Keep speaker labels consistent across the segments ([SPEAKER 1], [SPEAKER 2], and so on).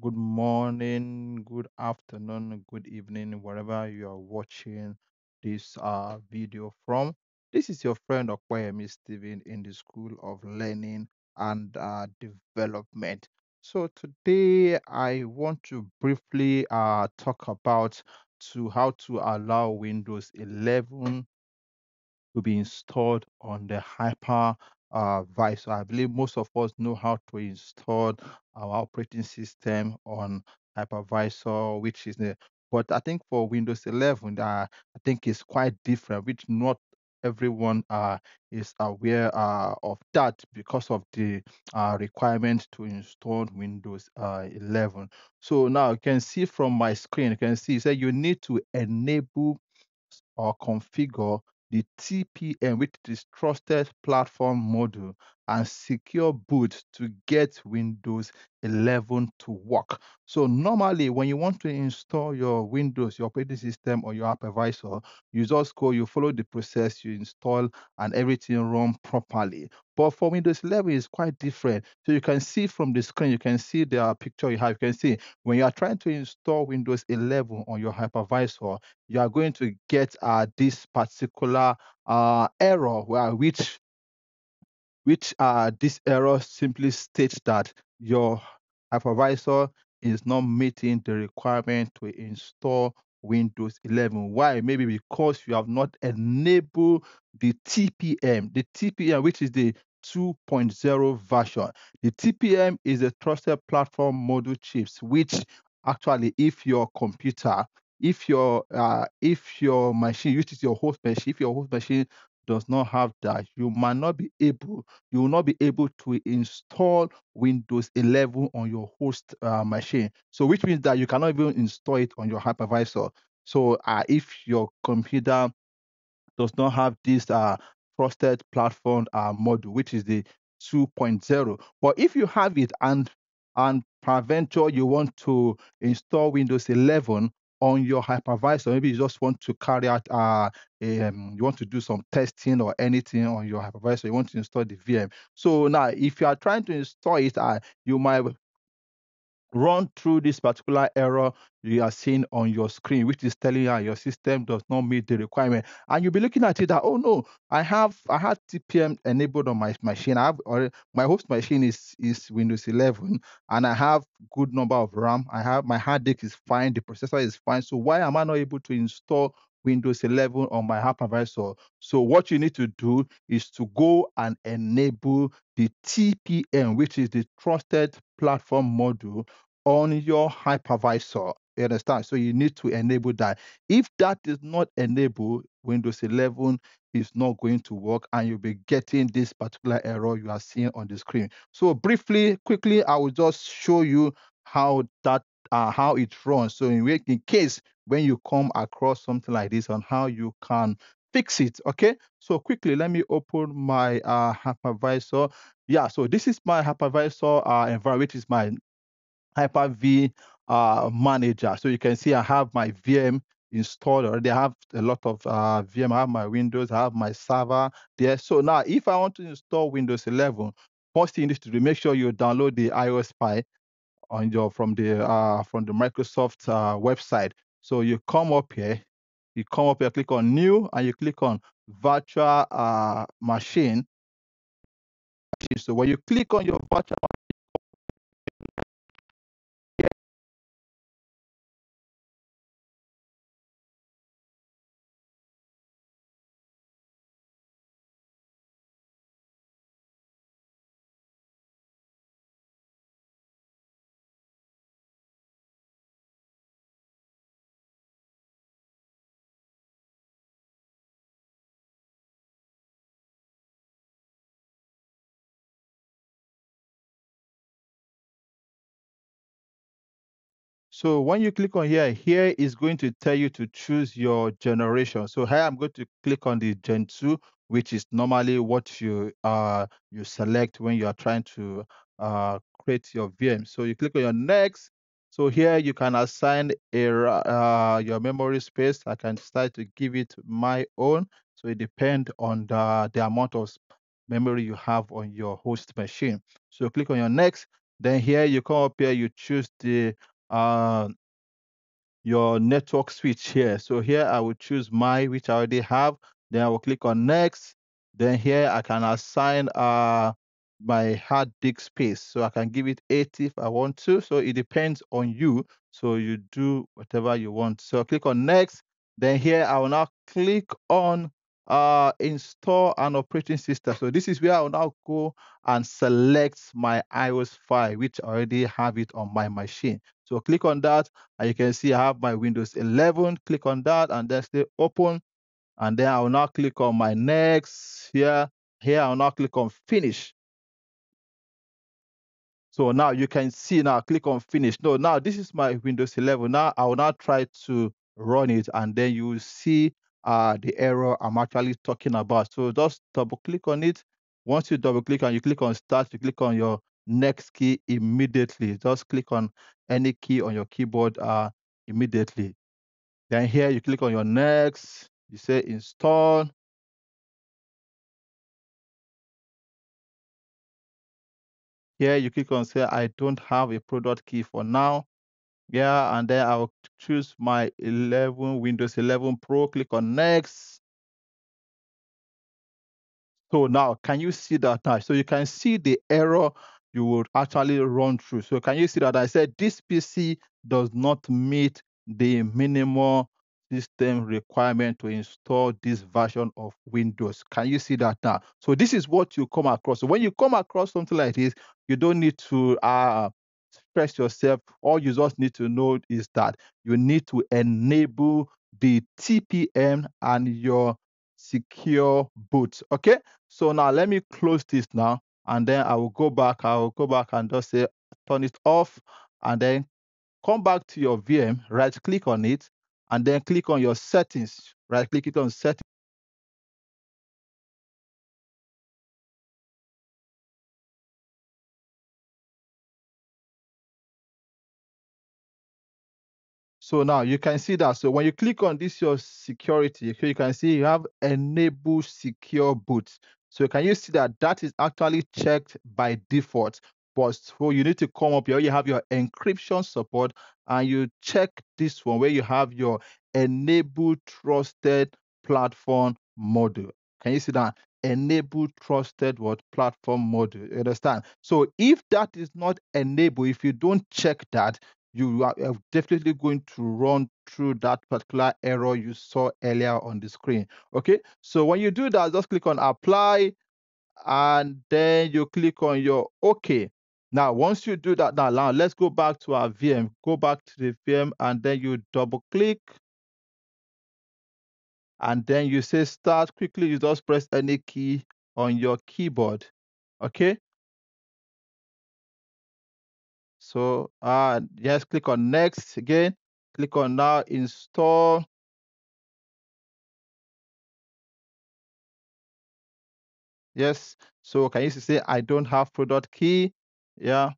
[SPEAKER 1] good morning, good afternoon, good evening, wherever you are watching this uh, video from. This is your friend Opeyemi Stephen in the School of Learning and uh, Development. So today I want to briefly uh, talk about to how to allow Windows 11 to be installed on the hyper uh, visor. I believe most of us know how to install our operating system on hypervisor, which is the but I think for Windows 11, uh, I think it's quite different, which not everyone uh, is aware uh, of that because of the uh, requirement to install Windows uh, 11. So now you can see from my screen, you can see that you need to enable or configure the TPM, which is Trusted Platform Module, and secure boot to get Windows 11 to work. So normally, when you want to install your Windows, your operating system, or your hypervisor, you just go, you follow the process, you install, and everything run properly. But for Windows 11, it's quite different. So you can see from the screen, you can see the picture you have. You can see when you are trying to install Windows 11 on your hypervisor, you are going to get uh, this particular uh, error where which which uh, this error simply states that your hypervisor is not meeting the requirement to install Windows 11. Why? Maybe because you have not enabled the TPM, the TPM, which is the 2.0 version. The TPM is a trusted platform module chips, which actually, if your computer, if your uh, if your machine, which is your host machine, if your host machine does not have that, you might not be able, you will not be able to install Windows 11 on your host uh, machine. So, which means that you cannot even install it on your hypervisor. So, uh, if your computer does not have this uh, trusted platform uh, module, which is the 2.0, but if you have it and and peradventure you want to install Windows 11 on your hypervisor, maybe you just want to carry out uh, a, um, you want to do some testing or anything on your hypervisor, you want to install the VM. So now, if you are trying to install it, uh, you might run through this particular error you are seeing on your screen, which is telling you your system does not meet the requirement. And you'll be looking at it that, oh no, I have I had TPM enabled on my machine. I have or my host machine is is Windows 11 and I have good number of RAM. I have my hard disk is fine, the processor is fine. So why am I not able to install Windows 11 on my hypervisor? So what you need to do is to go and enable the TPM, which is the Trusted Platform Module on your hypervisor. You understand? So you need to enable that. If that is not enabled, Windows 11 is not going to work and you'll be getting this particular error you are seeing on the screen. So briefly, quickly, I will just show you how that uh, how it runs. So in, in case when you come across something like this on how you can fix it. Okay. So quickly, let me open my uh, hypervisor. Yeah. So this is my hypervisor uh, environment, which is my Hyper-V uh, manager. So you can see I have my VM installed already. I have a lot of uh, VM. I have my Windows. I have my server there. So now, if I want to install Windows 11, first thing you need to do, make sure you download the ISO Pie on your from the uh, from the Microsoft uh, website. So you come up here, you come up here, click on New, and you click on Virtual uh, Machine. So when you click on your virtual So when you click on here, here is going to tell you to choose your generation. So here I'm going to click on the Gen 2, which is normally what you uh you select when you are trying to uh create your VM. So you click on your next. So here you can assign a uh, your memory space. I can start to give it my own. So it depends on the, the amount of memory you have on your host machine. So click on your next Then here you come up here, you choose the uh, your network switch here. So here I will choose my, which I already have. Then I will click on next. Then here I can assign uh my hard disk space. So I can give it 80 if I want to. So it depends on you. So you do whatever you want. So click on next. Then here I will now click on uh install an operating system. So this is where I will now go and select my ISO file, which already have it on my machine. So click on that and you can see I have my Windows 11. Click on that and then say open. And then I will now click on my next here. Here I will now click on finish. So now you can see now, click on finish. No, now this is my Windows 11. Now I will now try to run it and then you will see uh, the error I'm actually talking about. So just double click on it. Once you double click and you click on start, you click on your next key immediately. Just click on any key on your keyboard uh, immediately. Then here you click on your next, you say install. Here you click on say I don't have a product key for now. Yeah, and then I'll choose my 11 Windows 11 Pro, click on next. So now can you see that now? So you can see the error you would actually run through. So can you see that I said this PC does not meet the minimal system requirement to install this version of Windows. Can you see that now? So this is what you come across. So when you come across something like this, you don't need to uh, stress yourself. All you just need to know is that you need to enable the TPM and your secure boot. Okay. So now let me close this now and then I will go back. I will go back and just say turn it off and then come back to your VM, right click on it and then click on your settings, right click it on settings. So now you can see that. So when you click on this, your security, you can see you have enable secure boot. So can you see that that is actually checked by default? But so you need to come up here, you have your encryption support and you check this one where you have your enable trusted platform module. Can you see that? Enable trusted what platform module. You understand? So if that is not enabled, if you don't check that, you are uh, definitely going to run through that particular error you saw earlier on the screen. Okay, so when you do that, just click on apply and then you click on your OK. Now, once you do that, now, now let's go back to our VM. Go back to the VM and then you double click. And then you say start quickly. You just press any key on your keyboard. Okay. So uh, just click on next again. Click on now install. Yes. So can you say I don't have product key? Yeah.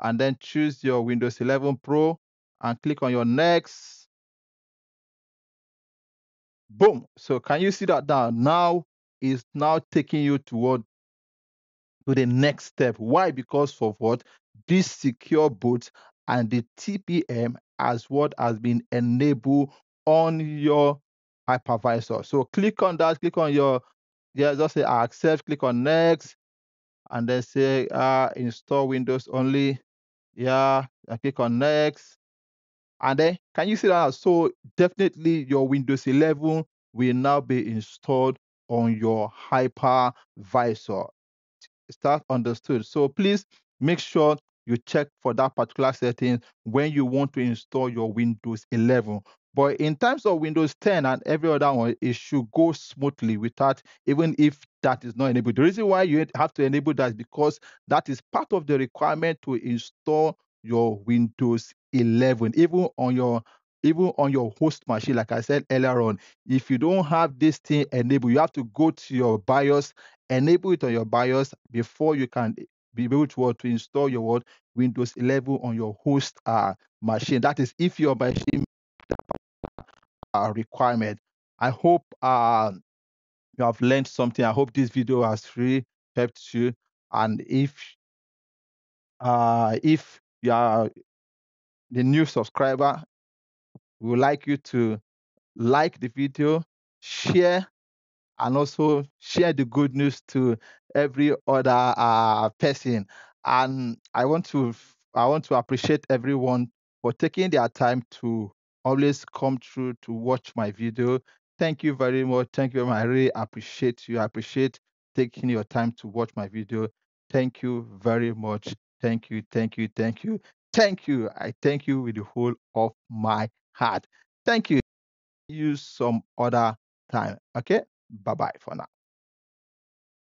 [SPEAKER 1] And then choose your Windows 11 Pro and click on your next. Boom. So can you see that now? Now is now taking you toward to the next step. Why? Because of what? This secure boot and the TPM as what has been enabled on your hypervisor. So click on that, click on your, yeah, just say accept, click on next, and then say uh, install Windows only. Yeah, I click on next. And then can you see that? So definitely your Windows 11 will now be installed on your hypervisor start understood. So please make sure you check for that particular setting when you want to install your Windows 11. But in terms of Windows 10 and every other one, it should go smoothly without, even if that is not enabled. The reason why you have to enable that is because that is part of the requirement to install your Windows 11, even on your even on your host machine, like I said earlier on, if you don't have this thing enabled, you have to go to your BIOS enable it on your BIOS before you can be able to, to install your what, Windows 11 on your host uh, machine. That is if your machine uh, requirement. I hope uh, you have learned something. I hope this video has really helped you. And if Uh, if you are the new subscriber, we would like you to like the video, share, and also share the good news to every other uh, person. And I want to I want to appreciate everyone for taking their time to always come through to watch my video. Thank you very much. Thank you. I really appreciate you. I appreciate taking your time to watch my video. Thank you very much. Thank you. Thank you. Thank you. Thank you. I thank you with the whole of my heart. Thank you. Use some other time. Okay. Bye bye for now.